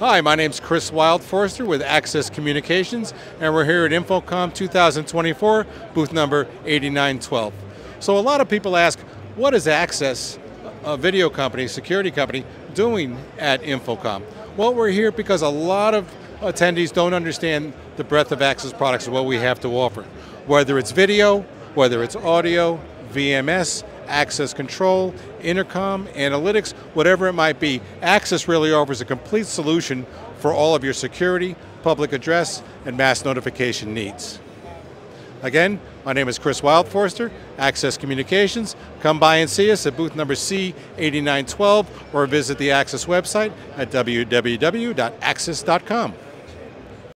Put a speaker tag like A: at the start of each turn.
A: Hi, my name's Chris Wildforster with Axis Communications, and we're here at InfoComm 2024, booth number 8912. So a lot of people ask, what is Axis, a video company, security company, doing at InfoComm? Well, we're here because a lot of attendees don't understand the breadth of Axis products and what we have to offer. Whether it's video, whether it's audio, VMS, access control, intercom, analytics, whatever it might be, Axis really offers a complete solution for all of your security, public address, and mass notification needs. Again, my name is Chris Wildforster, Axis Communications. Come by and see us at booth number C8912 or visit the Axis website at www.axis.com.